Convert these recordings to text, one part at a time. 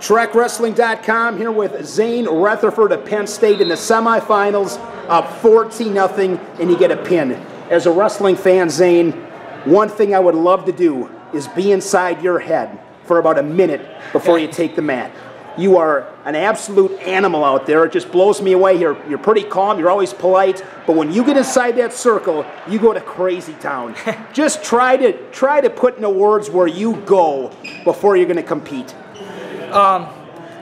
Trackwrestling.com here with Zain Retherford of Penn State in the semifinals, up 14 0 and you get a pin. As a wrestling fan, Zain, one thing I would love to do is be inside your head for about a minute before you take the mat. You are an absolute animal out there. It just blows me away. You're, you're pretty calm, you're always polite, but when you get inside that circle, you go to crazy town. just try to try to put into words where you go before you're going to compete. Um,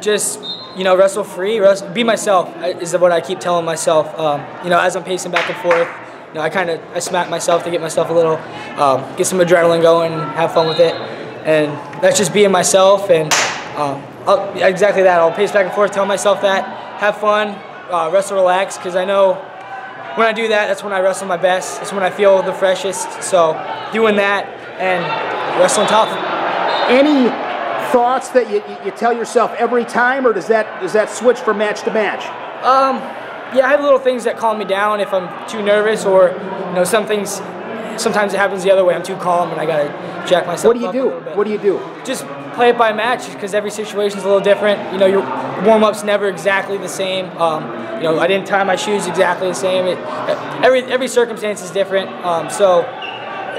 just you know, wrestle free, be myself is what I keep telling myself. Um, you know, as I'm pacing back and forth, you know, I kind of I smack myself to get myself a little, um, get some adrenaline going, have fun with it, and that's just being myself. And um, exactly that. I'll pace back and forth, tell myself that, have fun, uh, wrestle, relax, because I know when I do that, that's when I wrestle my best. That's when I feel the freshest. So doing that and wrestling tough. Any thoughts that you, you tell yourself every time, or does that does that switch from match to match? Um, yeah, I have little things that calm me down if I'm too nervous, or you know, some things. Sometimes it happens the other way. I'm too calm, and I gotta jack myself. What do you do? What do you do? Just play it by match because every situation is a little different. You know, your warm up's never exactly the same. Um, you know, I didn't tie my shoes exactly the same. It, every every circumstance is different. Um, so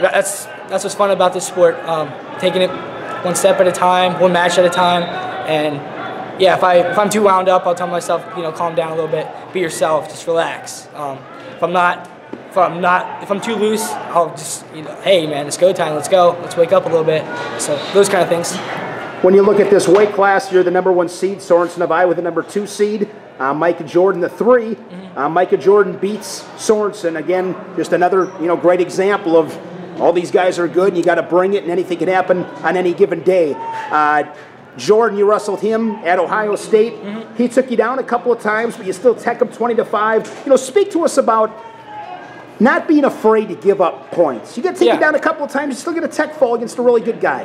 that's that's what's fun about this sport. Um, taking it one step at a time, one match at a time, and yeah, if I if I'm too wound up, I'll tell myself, you know, calm down a little bit, be yourself, just relax. Um, if I'm not, if I'm not, if I'm too loose, I'll just, you know, hey man, it's go time, let's go, let's wake up a little bit. So those kind of things. When you look at this weight class, you're the number one seed. Sorensen of Iowa, the number two seed. Uh, Micah Jordan, the 3 mm-hmm. uh, Micah Jordan beats Sorensen again. Just another, you know, great example of all these guys are good, and you got to bring it, and anything can happen on any given day. Uh, Jordan, you wrestled him at Ohio State. Mm-hmm. He took you down a couple of times, but you still tech him 20 to 5. You know, speak to us about not being afraid to give up points. You get taken yeah. down a couple of times, you still get a tech fall against a really good guy.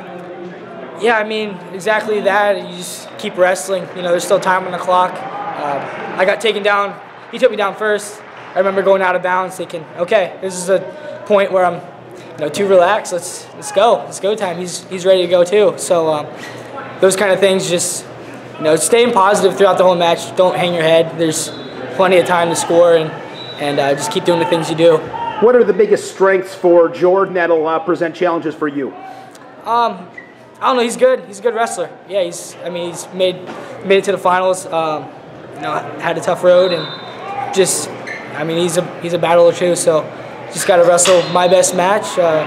Yeah, I mean, exactly that. You just keep wrestling. You know, there's still time on the clock. Um, I got taken down. He took me down first. I remember going out of bounds thinking, okay, this is a point where I'm you know, too relaxed. Let's let's go. Let's go time. He's he's ready to go too. So um, those kind of things, just you know, staying positive throughout the whole match. Don't hang your head. There's plenty of time to score, and and uh, just keep doing the things you do. What are the biggest strengths for Jordan that'll uh, present challenges for you? Um, I don't know. He's good. He's a good wrestler. Yeah, he's. I mean, he's made made it to the finals. Um, you know, had a tough road, and just. I mean, he's a he's a battler too. So just got to wrestle my best match. Uh,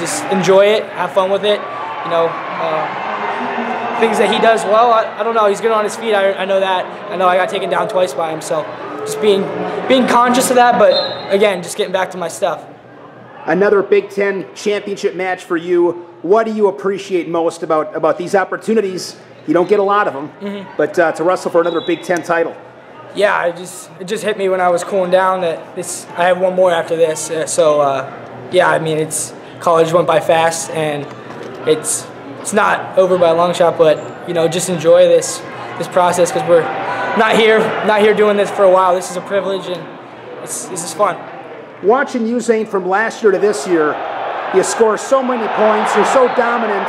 just enjoy it, have fun with it. You know, uh, things that he does well. I, I, don't know. He's good on his feet. I, I know that. I know I got taken down twice by him. So just being being conscious of that, but again, just getting back to my stuff. Another Big Ten championship match for you. What do you appreciate most about about these opportunities? You don't get a lot of them, mm-hmm. but uh, to wrestle for another Big Ten title yeah, I just it just hit me when I was cooling down that this I have one more after this. Uh, so uh, yeah, I mean it's college went by fast and it's it's not over by a long shot, but you know just enjoy this this process because we're not here not here doing this for a while. This is a privilege and it's, this is fun. Watching you Zain from last year to this year, you score so many points. You're so dominant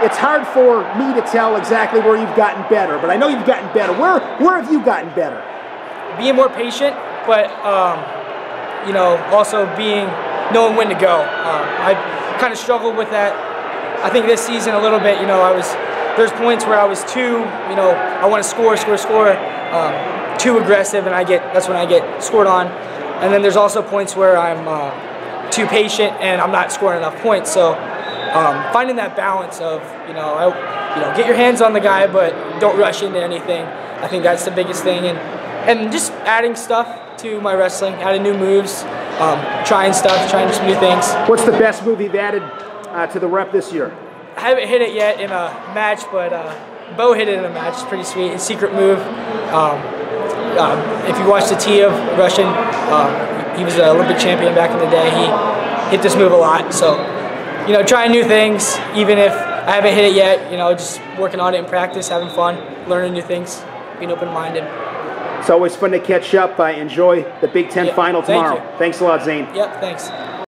it's hard for me to tell exactly where you've gotten better, but I know you've gotten better. Where where have you gotten better? Being more patient, but um, you know, also being knowing when to go. Um, I kind of struggled with that. I think this season a little bit. You know, I was there's points where I was too, you know, I want to score, score, score, um, too aggressive, and I get that's when I get scored on. And then there's also points where I'm uh, too patient and I'm not scoring enough points. So um, finding that balance of you know, I, you know, get your hands on the guy, but don't rush into anything. I think that's the biggest thing. And and just adding stuff to my wrestling, adding new moves, um, trying stuff, trying some new things. What's the best move you've added uh, to the rep this year? I haven't hit it yet in a match, but uh, Bo hit it in a match. It's pretty sweet. It's a secret move. Um, um, if you watch the T of Russian, um, he was an Olympic champion back in the day. He hit this move a lot. So, you know, trying new things, even if I haven't hit it yet, you know, just working on it in practice, having fun, learning new things, being open-minded. It's always fun to catch up. I enjoy the Big Ten final tomorrow. Thank Thanks a lot, Zain. Yep, thanks.